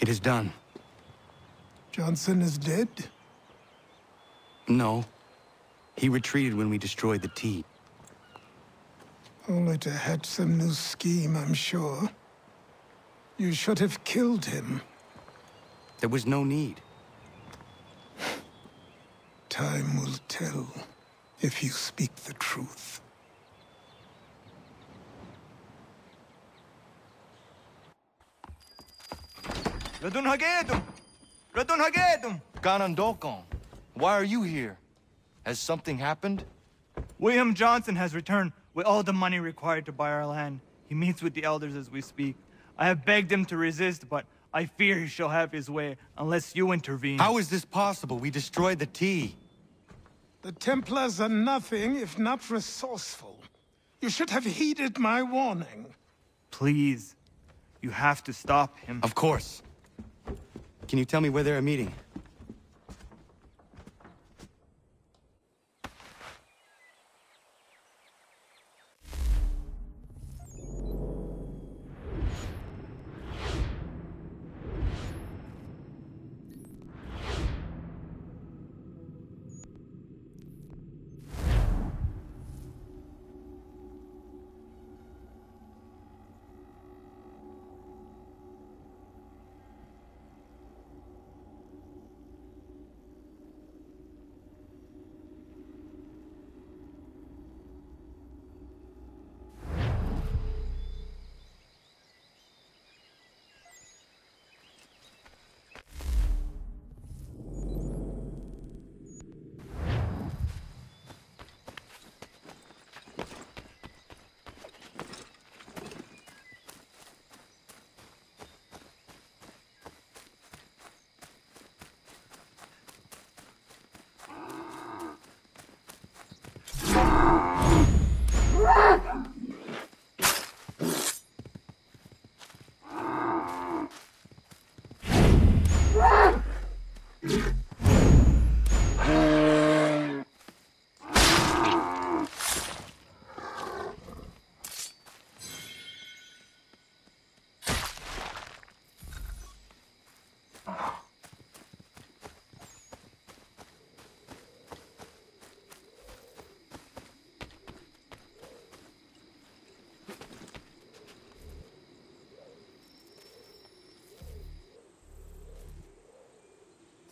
It is done. Johnson is dead? No. He retreated when we destroyed the T. Only to hatch some new scheme, I'm sure. You should have killed him. There was no need. Time will tell if you speak the truth. Ratonhnhaké:ton! Radun Hagedum! Kanen'tó:kon, why are you here? Has something happened? William Johnson has returned with all the money required to buy our land. He meets with the elders as we speak. I have begged him to resist, but I fear he shall have his way unless you intervene. How is this possible? We destroyed the tea. The Templars are nothing if not resourceful. You should have heeded my warning. Please. You have to stop him. Of course. Can you tell me where they're meeting?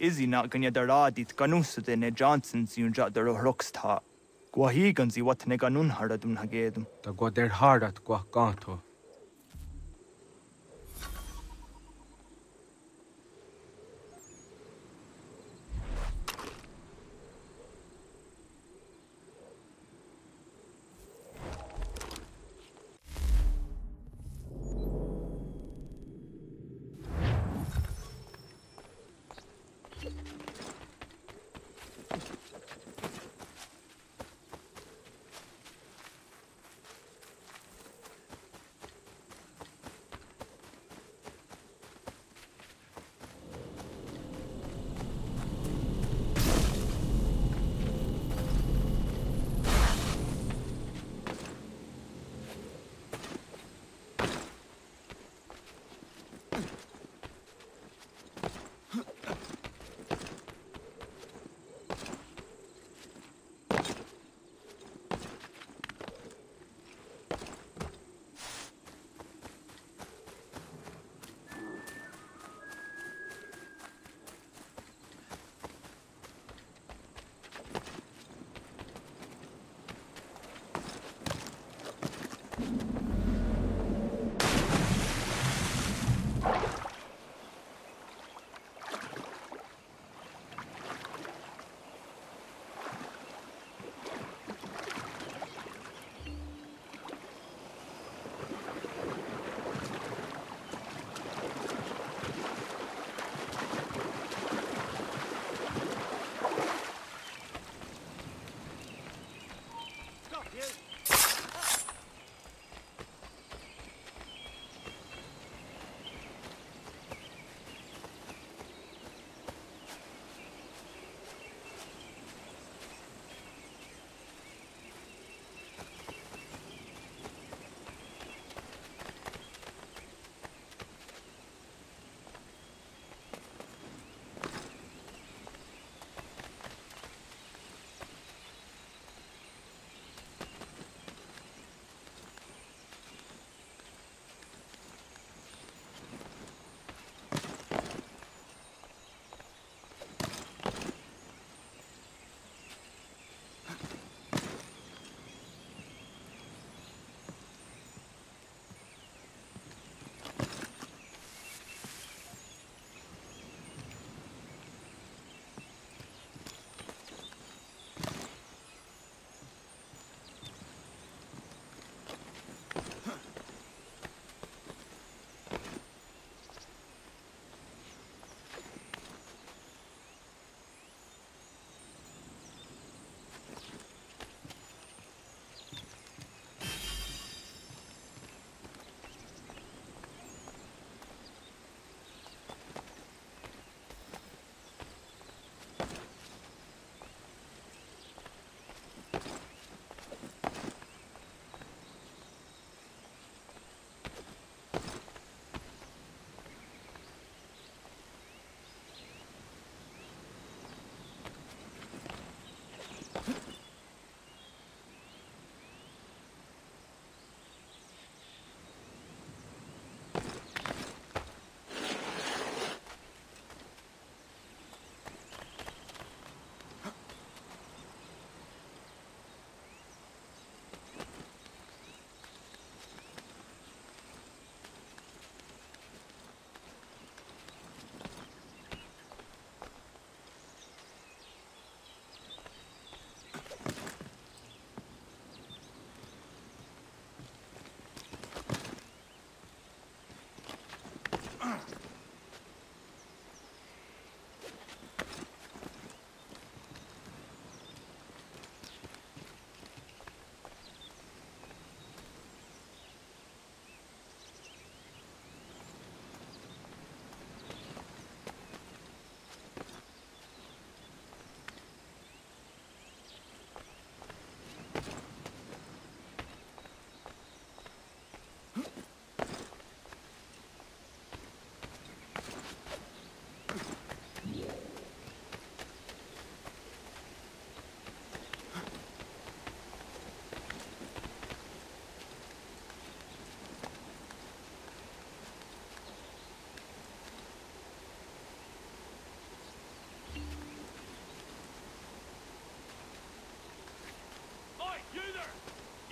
Izina radit yadaradit ganusude ne Johnson si un jadar rox tha. Gwahigan si wat ne ganun haradun hagedum. Ta gwader harat gwah ganto.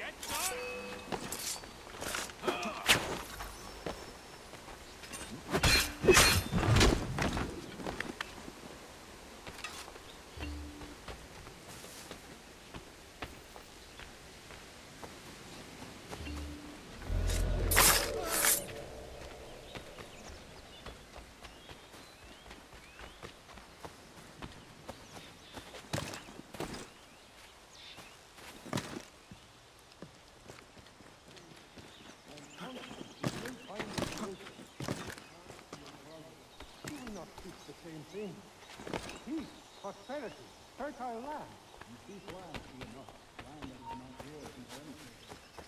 Get done! Gwa ganto. prosperity, fertile land.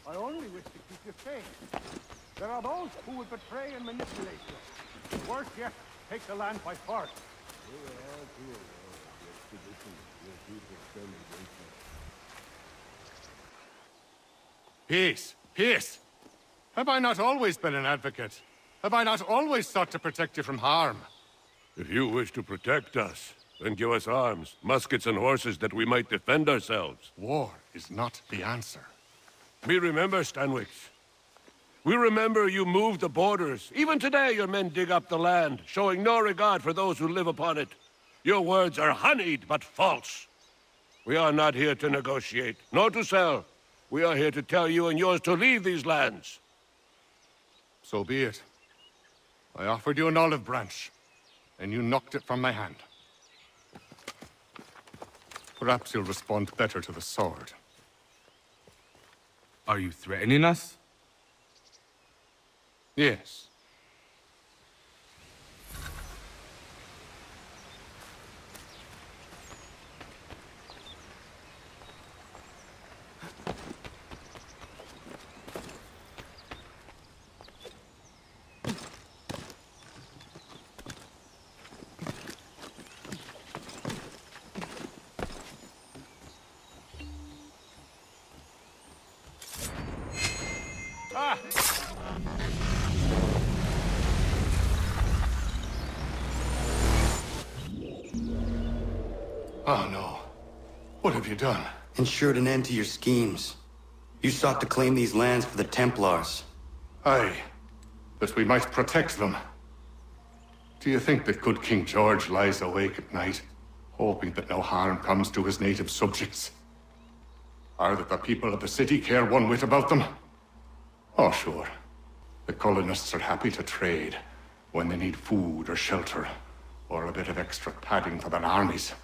I only wish to keep you safe. There are those who would betray and manipulate you. Worse yet, take the land by force. Peace! Peace! Have I not always been an advocate? Have I not always sought to protect you from harm? If you wish to protect us, then give us arms, muskets and horses that we might defend ourselves. War is not the answer. We remember, Stanwix. We remember you moved the borders. Even today your men dig up the land, showing no regard for those who live upon it. Your words are honeyed, but false. We are not here to negotiate, nor to sell. We are here to tell you and yours to leave these lands. So be it. I offered you an olive branch, and you knocked it from my hand. Perhaps you'll respond better to the sword. Are you threatening us? Yes. Ensured an end to your schemes. You sought to claim these lands for the Templars. Aye. That we might protect them. Do you think that good King George lies awake at night, hoping that no harm comes to his native subjects? Or that the people of the city care one whit about them? Oh, sure. The colonists are happy to trade when they need food or shelter, or a bit of extra padding for their armies.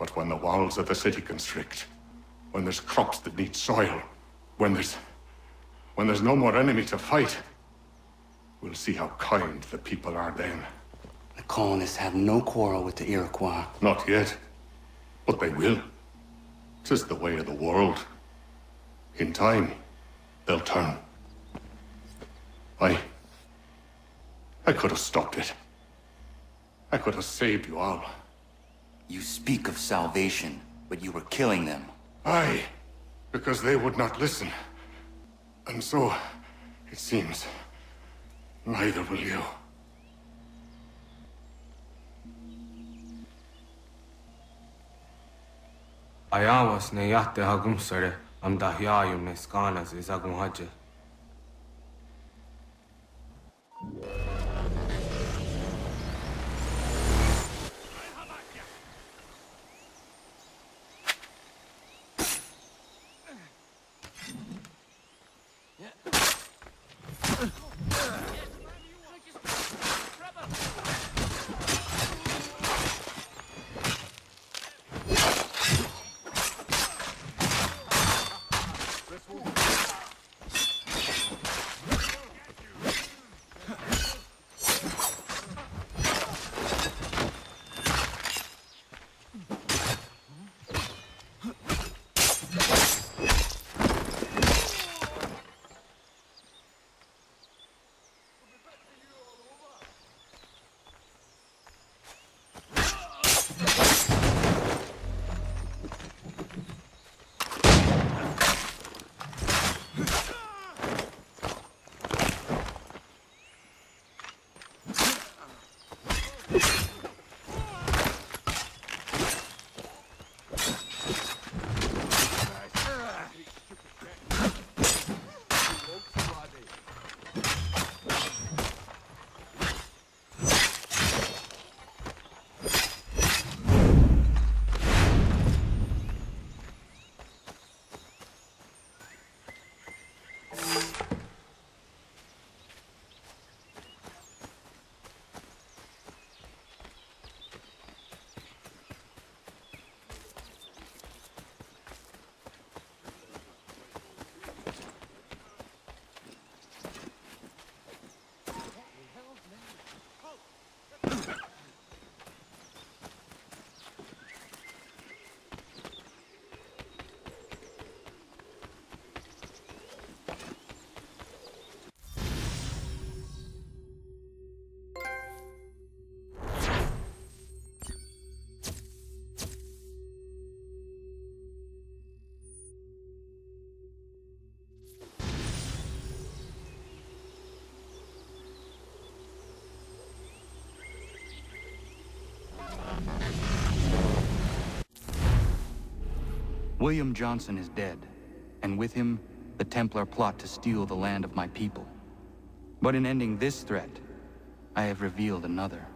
But when the walls of the city constrict, when there's crops that need soil, when there's... when there's no more enemy to fight, we'll see how kind the people are then. The colonists have no quarrel with the Iroquois. Not yet. But they will. Tis the way of the world. In time, they'll turn. I... I could have stopped it. I could have saved you all. You speak of salvation, but you were killing them. Aye, because they would not listen. And so, it seems, neither will you. Ayawas ne yahte hagum sare am dahyayum ne skanas izagum haje. William Johnson is dead, and with him, the Templar plot to steal the land of my people. But in ending this threat, I have revealed another.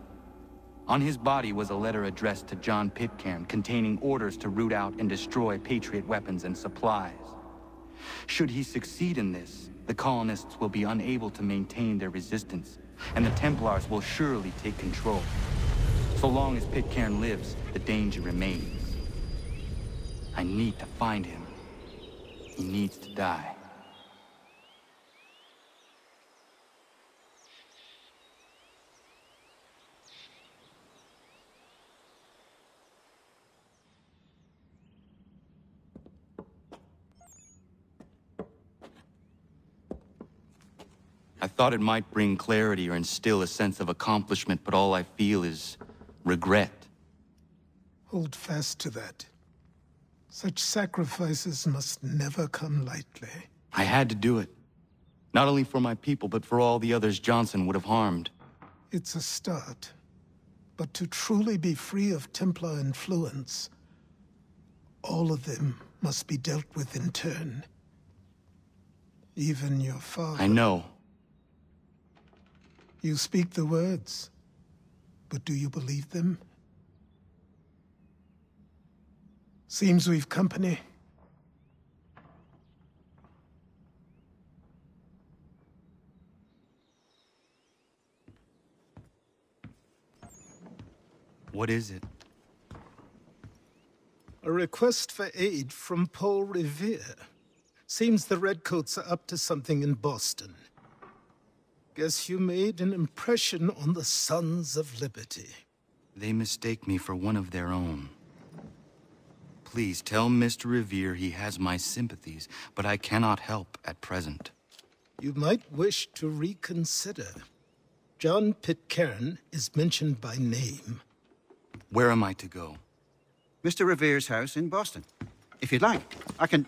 On his body was a letter addressed to John Pitcairn containing orders to root out and destroy Patriot weapons and supplies. Should he succeed in this, the colonists will be unable to maintain their resistance, and the Templars will surely take control. So long as Pitcairn lives, the danger remains. I need to find him. He needs to die. I thought it might bring clarity or instill a sense of accomplishment, but all I feel is regret. Hold fast to that. Such sacrifices must never come lightly. I had to do it. Not only for my people, but for all the others Johnson would have harmed. It's a start. But to truly be free of Templar influence, all of them must be dealt with in turn. Even your father. I know. You speak the words, but do you believe them? Seems we've company. What is it? A request for aid from Paul Revere. Seems the Redcoats are up to something in Boston. Guess you made an impression on the Sons of Liberty. They mistake me for one of their own. Please tell Mr. Revere he has my sympathies, but I cannot help at present. You might wish to reconsider. John Pitcairn is mentioned by name. Where am I to go? Mr. Revere's house in Boston. If you'd like, I can...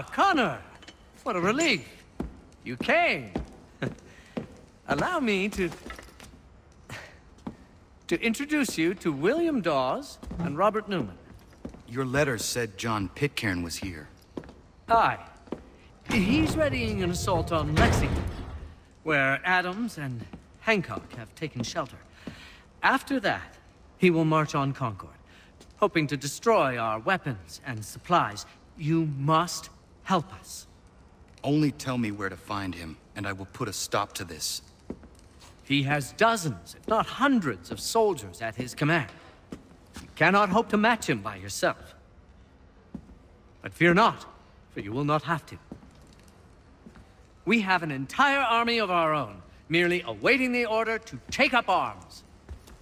Ah, Connor! What a relief! You came! Allow me to... to introduce you to William Dawes and Robert Newman. Your letter said John Pitcairn was here. Aye. He's readying an assault on Lexington, where Adams and Hancock have taken shelter. After that, he will march on Concord, hoping to destroy our weapons and supplies. You must help us. Only tell me where to find him, and I will put a stop to this. He has dozens, if not hundreds, of soldiers at his command. You cannot hope to match him by yourself. But fear not, for you will not have to. We have an entire army of our own, merely awaiting the order to take up arms.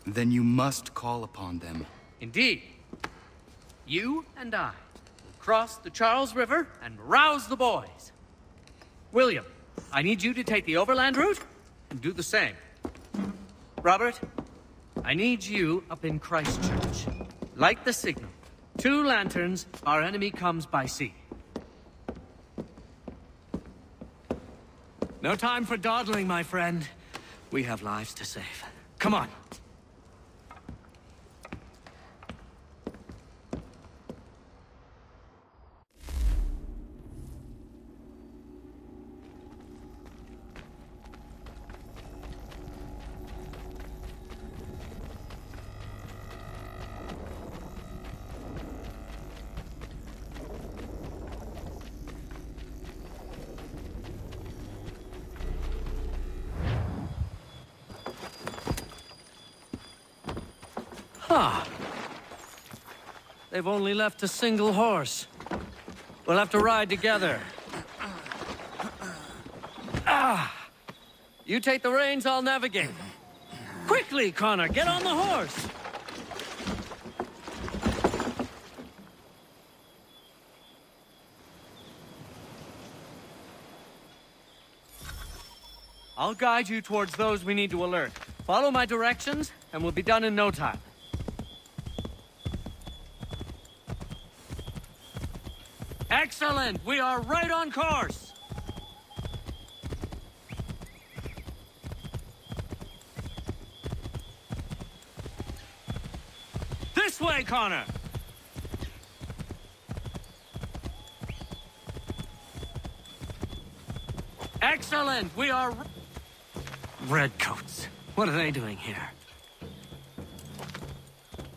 Then you must call upon them. Indeed. You and I will cross the Charles River and rouse the boys. William, I need you to take the overland route and do the same. Robert, I need you up in Christ Church. Light the signal. Two lanterns, our enemy comes by sea. No time for dawdling, my friend. We have lives to save. Come on. Ah. They've only left a single horse. We'll have to ride together. Ah! You take the reins, I'll navigate. Quickly, Connor, get on the horse! I'll guide you towards those we need to alert. Follow my directions, and we'll be done in no time. Excellent! We are right on course! This way, Connor! Excellent! We are... Redcoats. What are they doing here?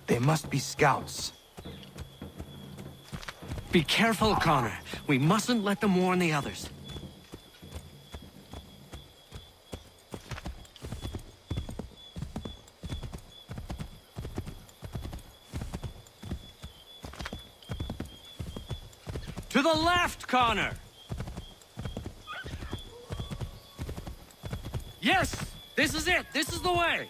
They must be scouts. Be careful, Connor. We mustn't let them warn the others. To the left, Connor! Yes! This is it! This is the way!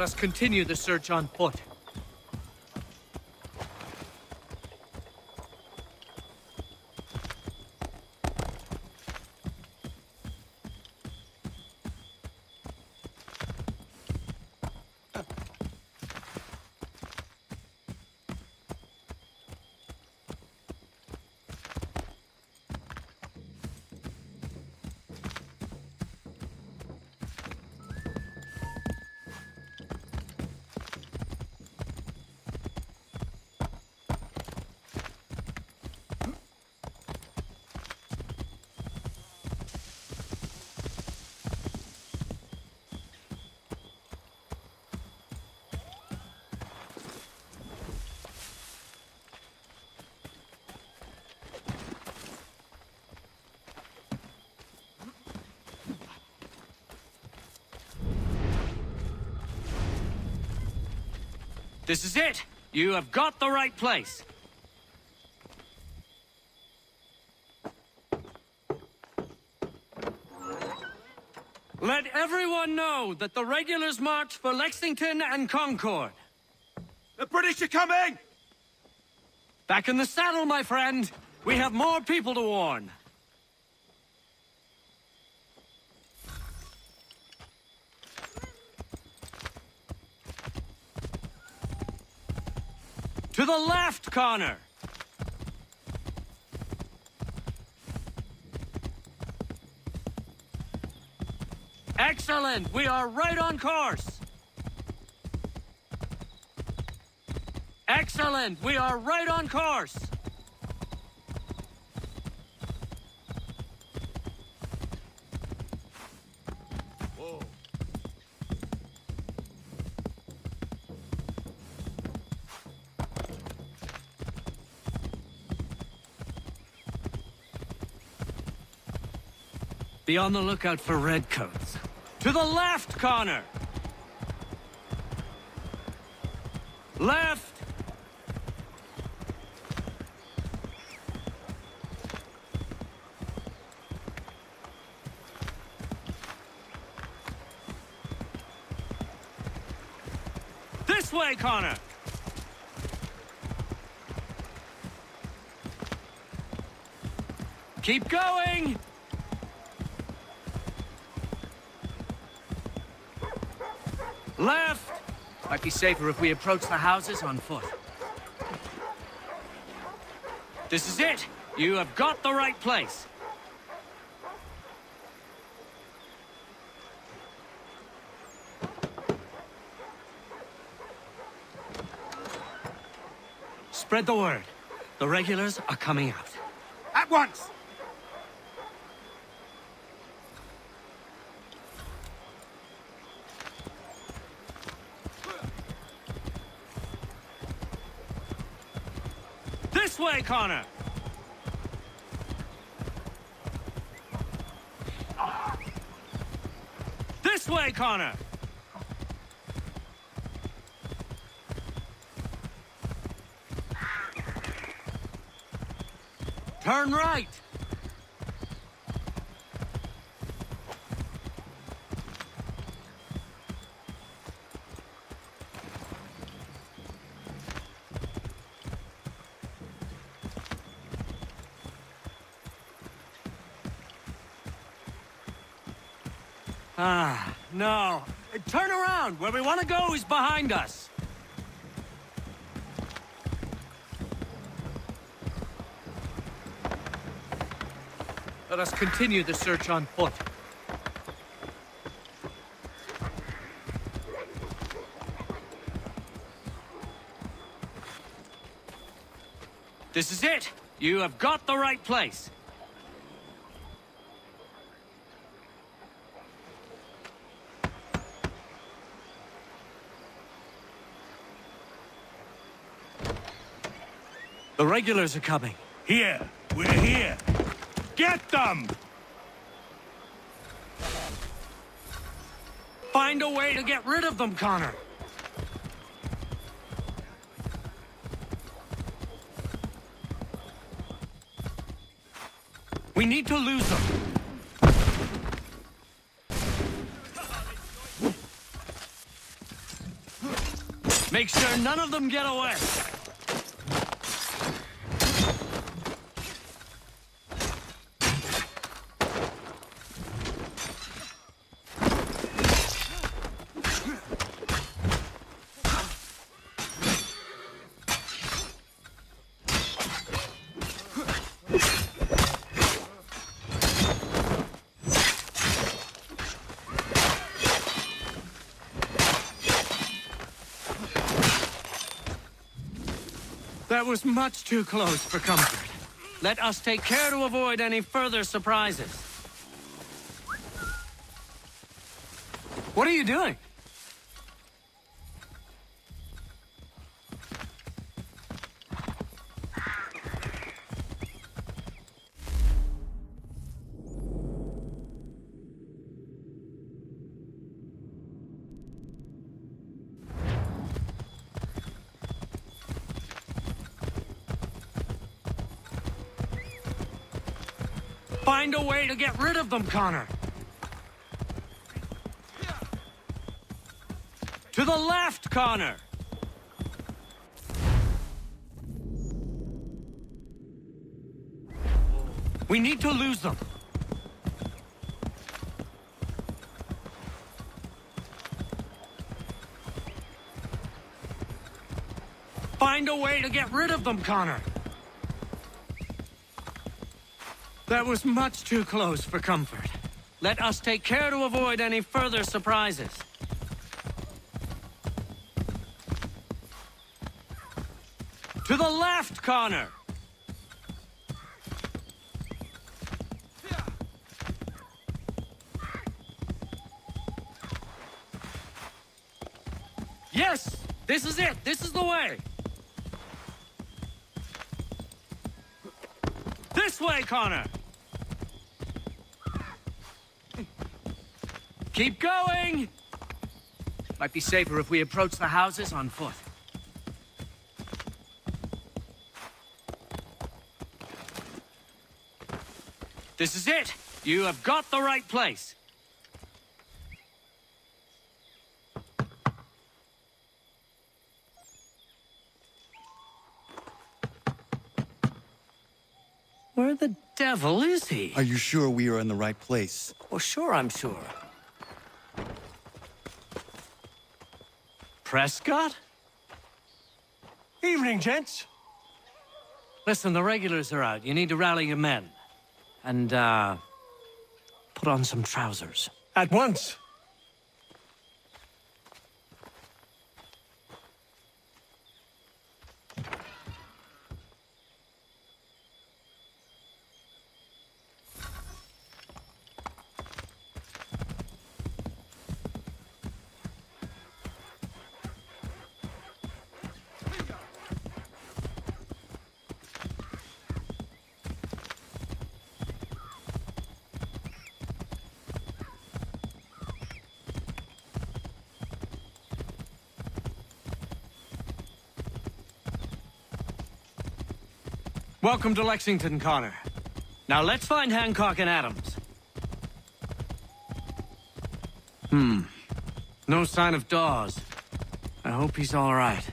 Let us continue the search on foot. This is it! You have got the right place! Let everyone know that the regulars march for Lexington and Concord. The British are coming! Back in the saddle, my friend! We have more people to warn. The left, Connor! Excellent! We are right on course! Excellent! We are right on course! Be on the lookout for redcoats. To the left, Connor! Left! This way, Connor! Keep going! Left! Might be safer if we approach the houses on foot. This is it! You have got the right place! Spread the word. The regulars are coming out. At once! This Connor! way, Connor! Turn right! Ah, no. Turn around! Where we want to go is behind us! Let us continue the search on foot. This is it! You have got the right place! The regulars are coming. Here! We're here! Get them! Find a way to get rid of them, Connor. We need to lose them. Make sure none of them get away. That was much too close for comfort. Let us take care to avoid any further surprises. What are you doing? Find a way to get rid of them, Connor. To the left, Connor. We need to lose them. Find a way to get rid of them, Connor. That was much too close for comfort. Let us take care to avoid any further surprises. To the left, Connor! Yes! This is it! This is the way! This way, Connor! Keep going! Might be safer if we approach the houses on foot. This is it! You have got the right place! Where the devil is he? Are you sure we are in the right place? Well, sure, I'm sure. Prescott? Evening, gents. Listen, the regulars are out. You need to rally your men. And, uh... Put on some trousers. At once. Welcome to Lexington, Connor. Now let's find Hancock and Adams. Hmm. No sign of Dawes. I hope he's all right.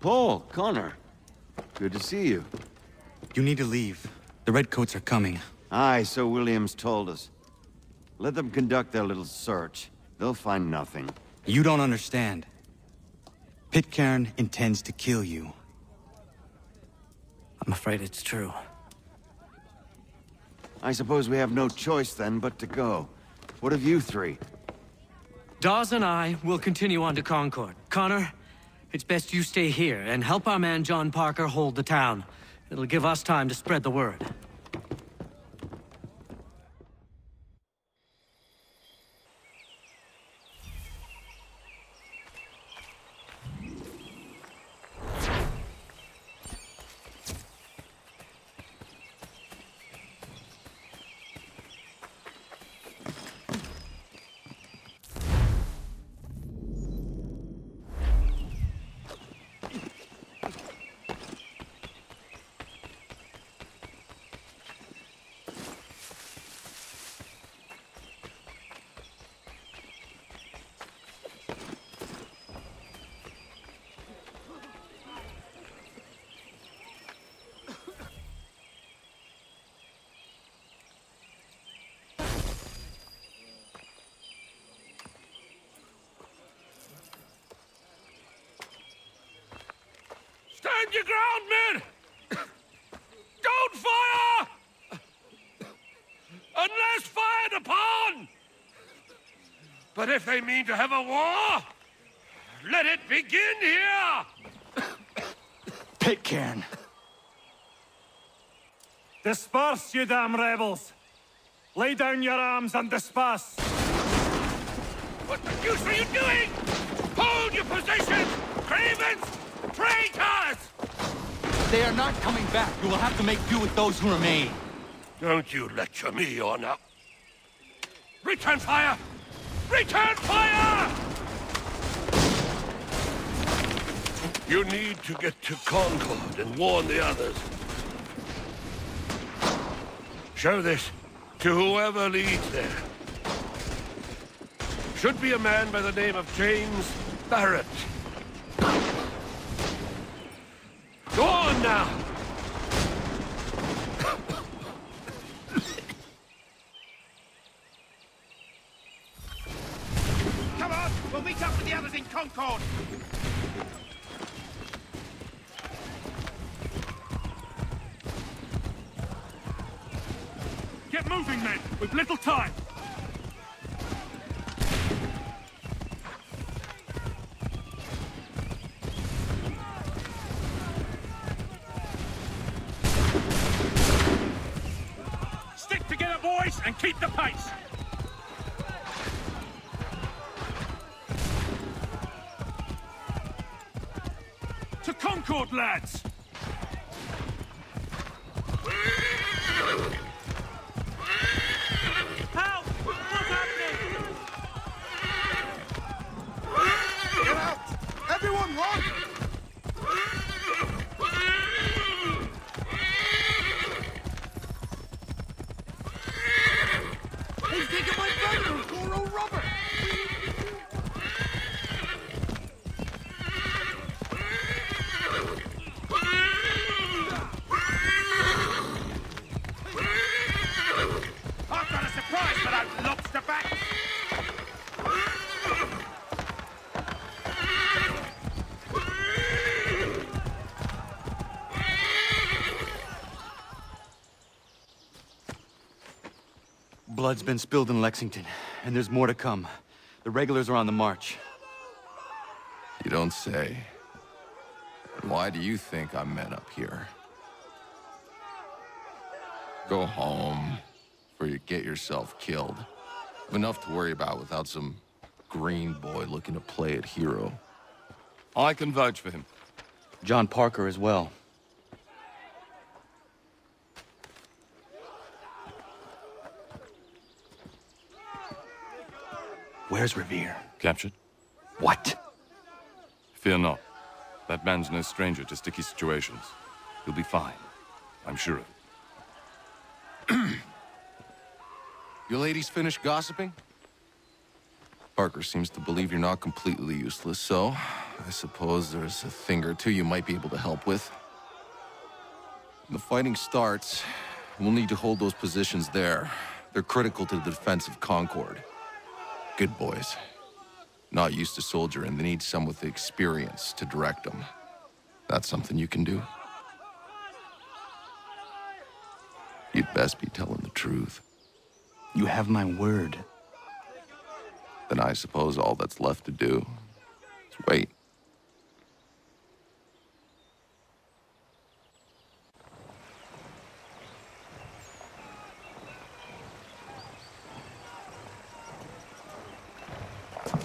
Paul, Connor. Good to see you. You need to leave. The Redcoats are coming. Aye, so Williams told us. Let them conduct their little search. They'll find nothing. You don't understand. Pitcairn intends to kill you. I'm afraid it's true. I suppose we have no choice then but to go. What of you three? Dawes and I will continue on to Concord. Connor, it's best you stay here and help our man John Parker hold the town. It'll give us time to spread the word. Men! Don't fire! Unless fired upon! But if they mean to have a war, let it begin here! Pitcairn! Disperse, you damn rebels! Lay down your arms and disperse! What the deuce are you doing? Hold your positions! Cravens! Traitors! They are not coming back. You will have to make do with those who remain. Don't you lecture me or now. Return fire! Return fire! You need to get to Concord and warn the others. Show this to whoever leads there. Should be a man by the name of James Barrett. Go on now! Lads! Help! What's happening? Get out! Everyone run! He's taking my bundle, poor old Robert! I've got a surprise for that lobster back! Blood's been spilled in Lexington, and there's more to come. The regulars are on the march. You don't say. Why do you think I'm men up here? Go home, or you get yourself killed. Have Enough to worry about without some green boy looking to play at hero. I can vouch for him. John Parker as well. Where's Revere? Captured? What? Fear not. That man's no stranger to sticky situations. He'll be fine. I'm sure of it. you ladies finished gossiping? Parker seems to believe you're not completely useless, so I suppose there's a thing or two you might be able to help with. When the fighting starts, we'll need to hold those positions there. They're critical to the defense of Concord. Good boys. Not used to soldiering, they need some with the experience to direct them. That's something you can do. You'd best be telling the truth. You have my word. Then I suppose all that's left to do is wait.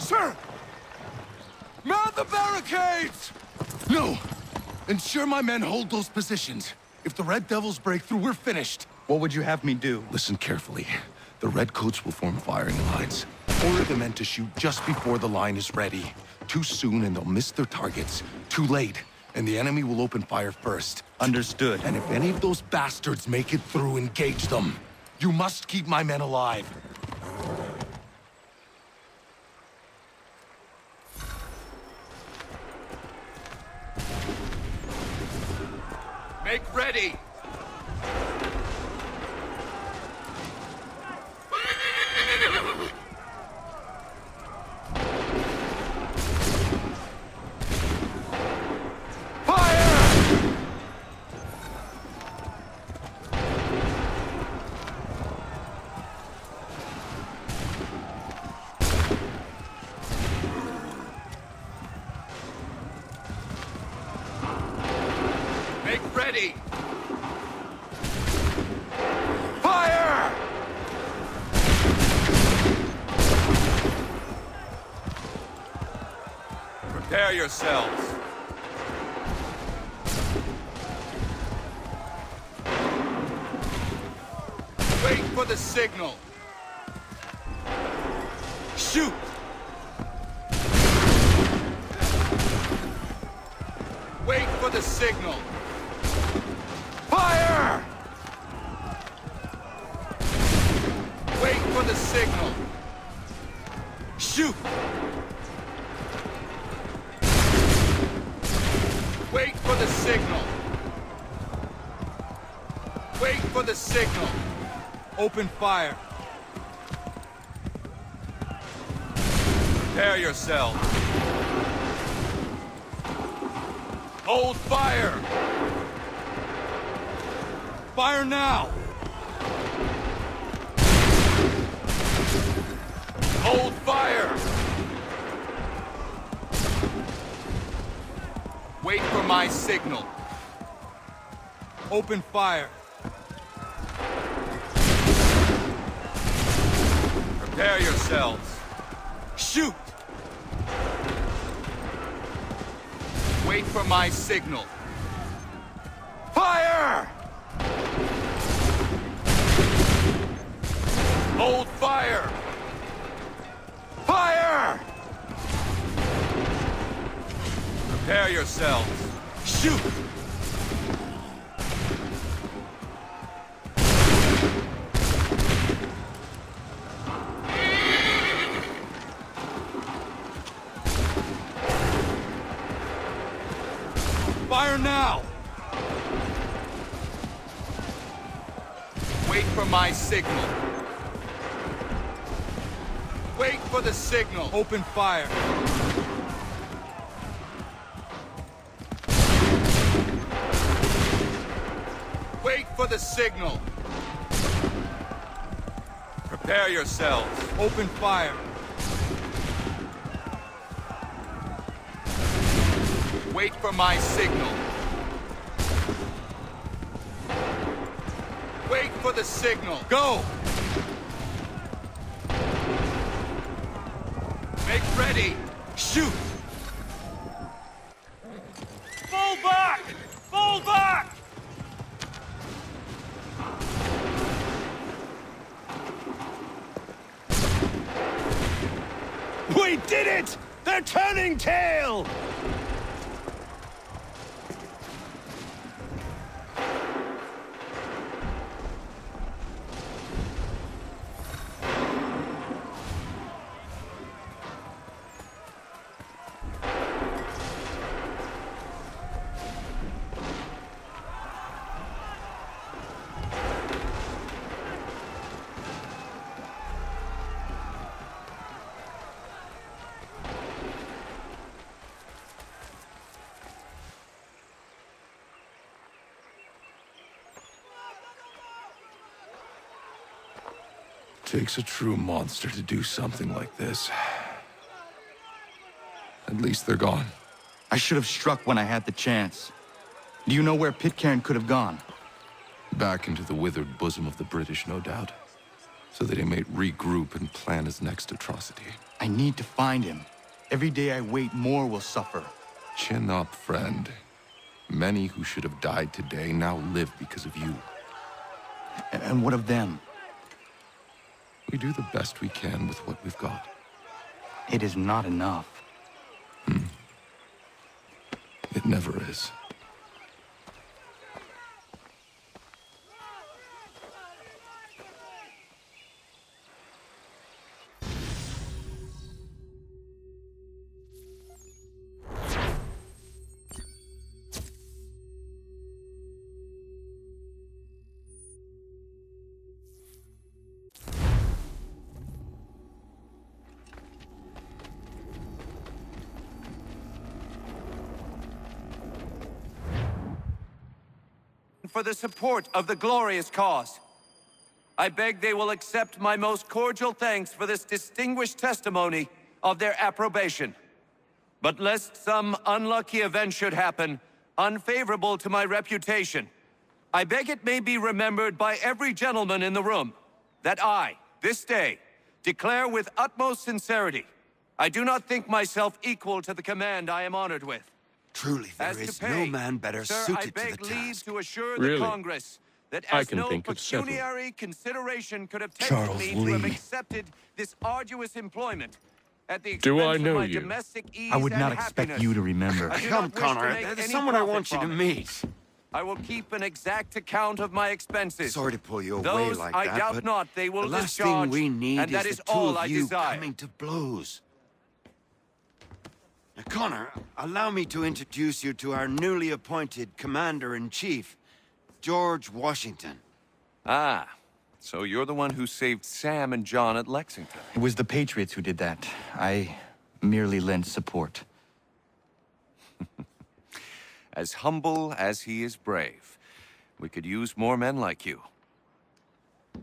Sir! Mount the barricades! No! Ensure my men hold those positions. If the Red Devils break through, we're finished. What would you have me do? Listen carefully. The Redcoats will form firing lines. Order the men to shoot just before the line is ready. Too soon and they'll miss their targets. Too late, and the enemy will open fire first. Understood. And if any of those bastards make it through, engage them. You must keep my men alive. Make ready! Make ready! Fire! Prepare Open fire. Prepare yourselves. Hold fire! Fire now! Hold fire! Wait for my signal. Open fire. Prepare yourselves. Shoot! Wait for my signal. Fire! Hold fire! Fire! Prepare yourselves. Shoot! My signal. Wait for the signal. Open fire. Wait for the signal. Prepare yourselves. Open fire. Wait for my signal. Signal. Go! Make ready. Shoot! Fall back! Fall back! We did it! They're turning tail! Takes a true monster to do something like this. At least they're gone. I should have struck when I had the chance. Do you know where Pitcairn could have gone? Back into the withered bosom of the British, no doubt. So that he may regroup and plan his next atrocity. I need to find him. Every day I wait, more will suffer. Chin up, friend. Many who should have died today now live because of you. And what of them? We do the best we can with what we've got. It is not enough. Hmm. It never is. For the support of the glorious cause. I beg they will accept my most cordial thanks for this distinguished testimony of their approbation. But lest some unlucky event should happen, unfavorable to my reputation, I beg it may be remembered by every gentleman in the room that I, this day, declare with utmost sincerity, I do not think myself equal to the command I am honored with. Truly, there As is pay, no man better sir, suited I to the leave task. to assure Really? the Congress that I as can no think of several. pecuniary consideration could have taken Charles me to have Lee. accepted this arduous employment at the Do expense I of know my you? domestic I would not expect happiness. you to remember. I Come, not Connor. There's someone I want you to meet. I will keep an exact account of my expenses. Sorry to pull you away Those like I that, doubt but not they will the last discharge, thing we need and is that the two all of I you desire. coming to blows. Now, Connor, allow me to introduce you to our newly appointed Commander-in-Chief, George Washington. Ah, so you're the one who saved Sam and John at Lexington. It was the Patriots who did that. I merely lent support. As humble as he is brave. We could use more men like you.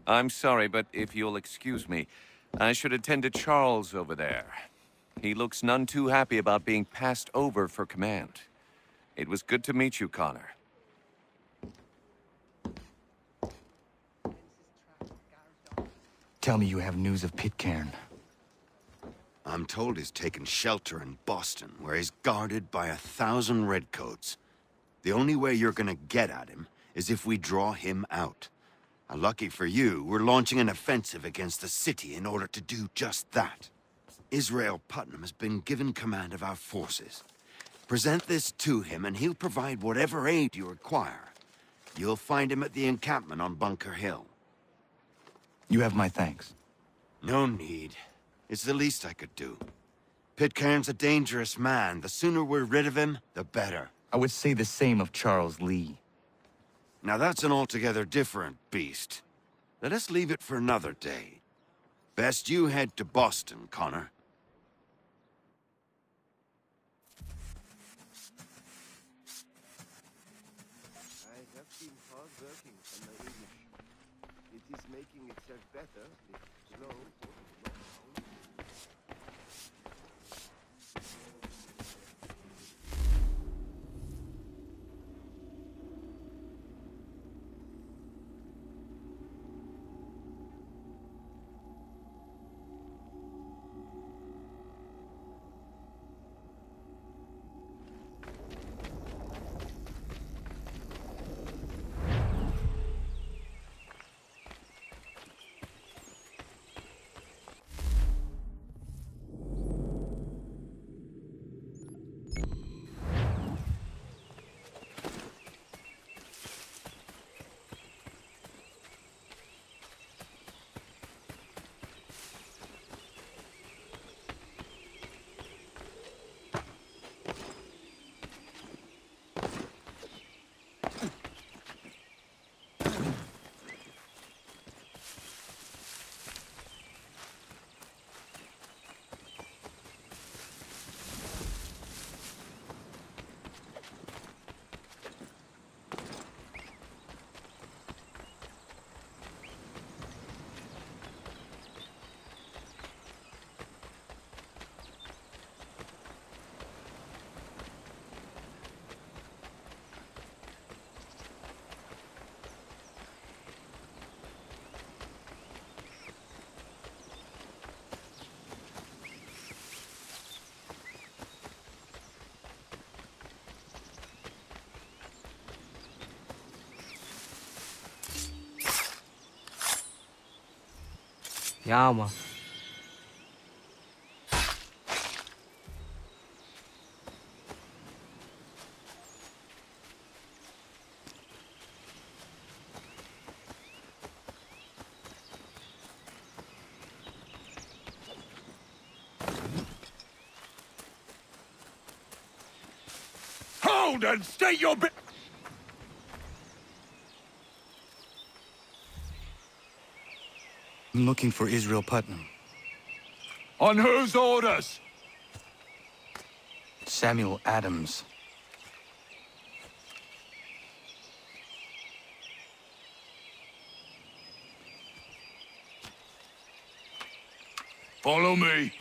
I'm sorry, but if you'll excuse me, I should attend to Charles over there. He looks none too happy about being passed over for command. It was good to meet you, Connor. Tell me you have news of Pitcairn. I'm told he's taken shelter in Boston, where he's guarded by a thousand redcoats. The only way you're gonna get at him is if we draw him out. Uh, lucky for you, we're launching an offensive against the city in order to do just that. Israel Putnam has been given command of our forces. Present this to him, and he'll provide whatever aid you require. You'll find him at the encampment on Bunker Hill. You have my thanks. No need. It's the least I could do. Pitcairn's a dangerous man. The sooner we're rid of him, the better. I would say the same of Charles Lee. Now that's an altogether different beast. Let us leave it for another day. Best you head to Boston, Connor. Hold and state your bit. I'm looking for Israel Putnam. On whose orders? Samuel Adams. Follow me.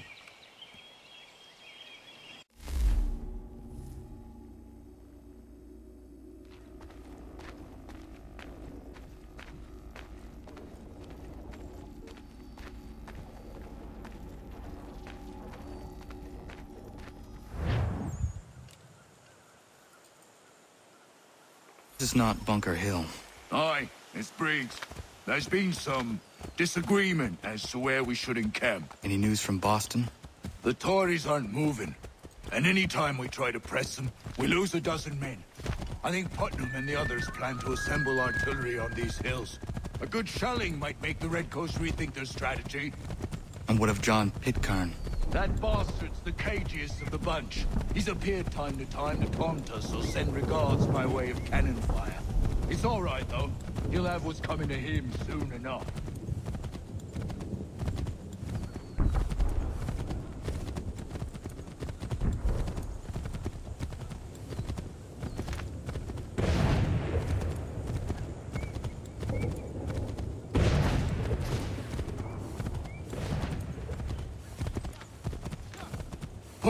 This is not Bunker Hill. Aye, it's Briggs. There's been some disagreement as to where we should encamp. Any news from Boston? The Tories aren't moving. And any time we try to press them, we lose a dozen men. I think Putnam and the others plan to assemble artillery on these hills. A good shelling might make the Redcoats rethink their strategy. And what of John Pitcairn? That bastard's the cagiest of the bunch. He's appeared time to time to taunt us or send regards by way of cannon fire. It's all right, though. He'll have what's coming to him soon enough.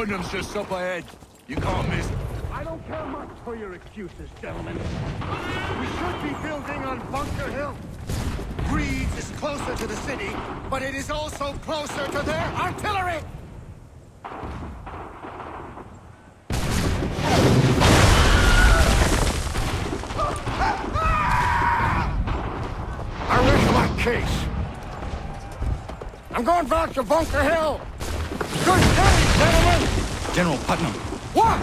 Putnam's just up ahead. You can't miss. I don't care much for your excuses, gentlemen. We should be building on Bunker Hill. Breeds is closer to the city, but it is also closer to their artillery! I rest my case. I'm going back to Bunker Hill. Gentlemen! General Putnam! What?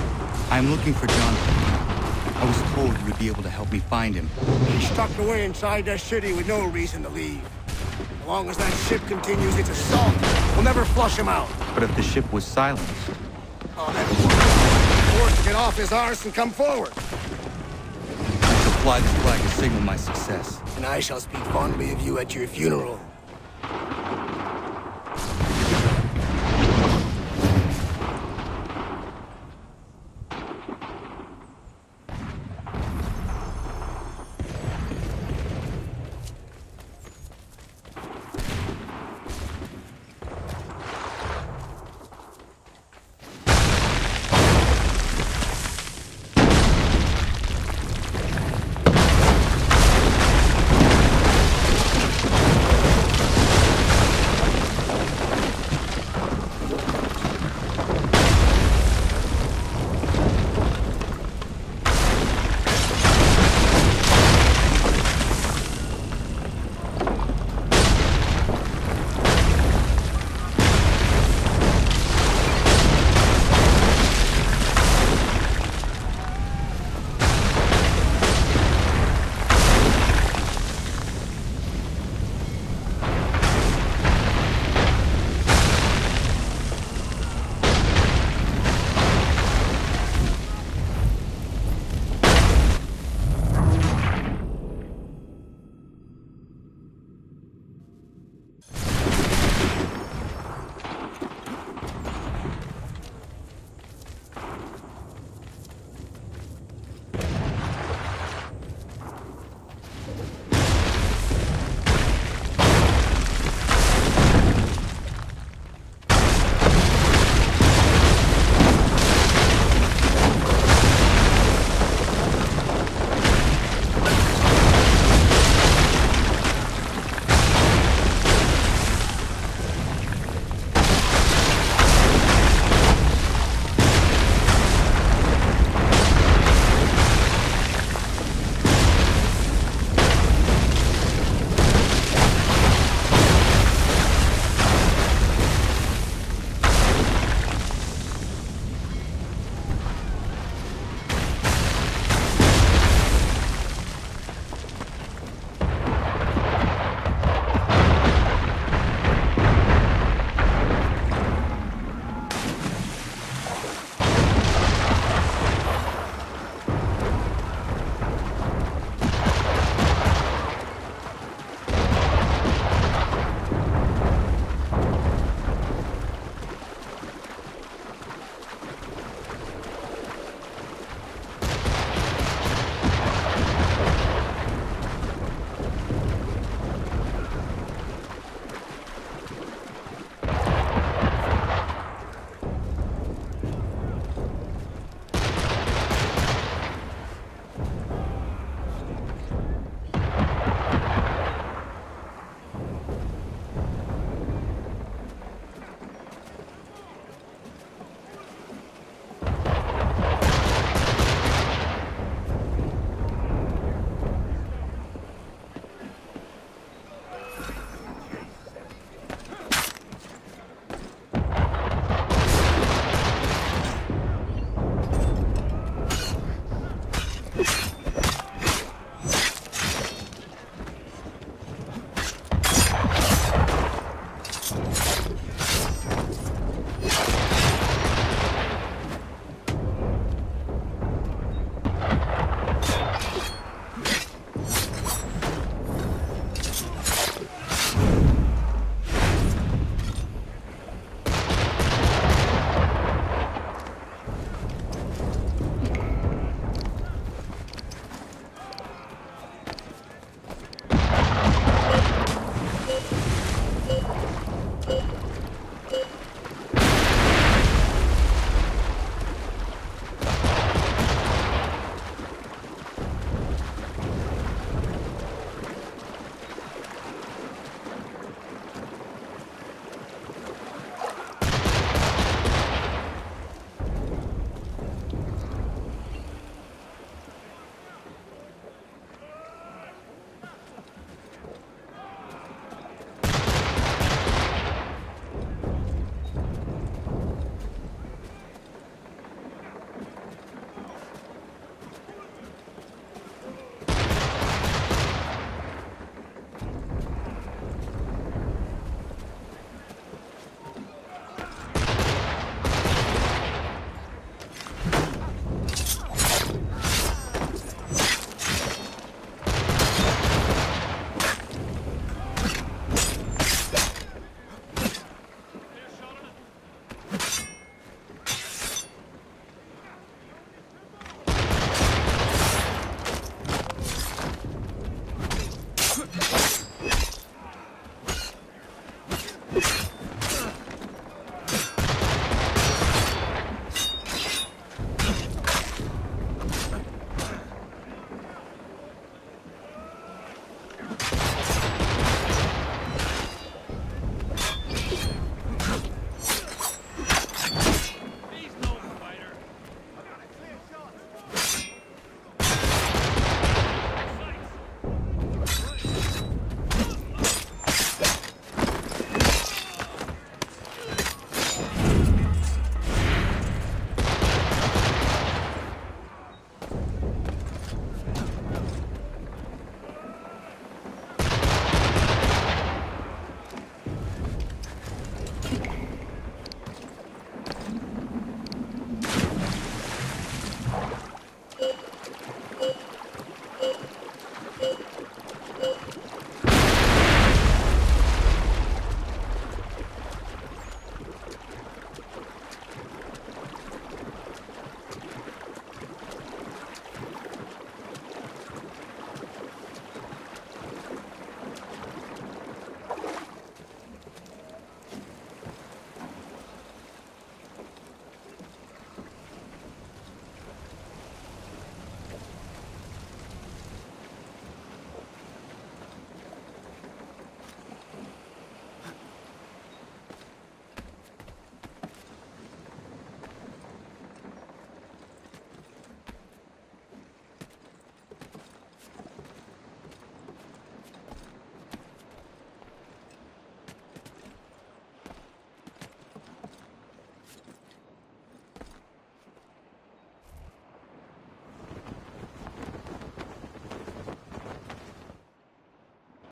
I am looking for John. I was told you would be able to help me find him. He's tucked away inside that city with no reason to leave. As long as that ship continues its assault, we'll never flush him out. But if the ship was silenced, Oh, that's forced to get off his arse and come forward. I shall fly this flag to signal my success. And I shall speak fondly of you at your funeral.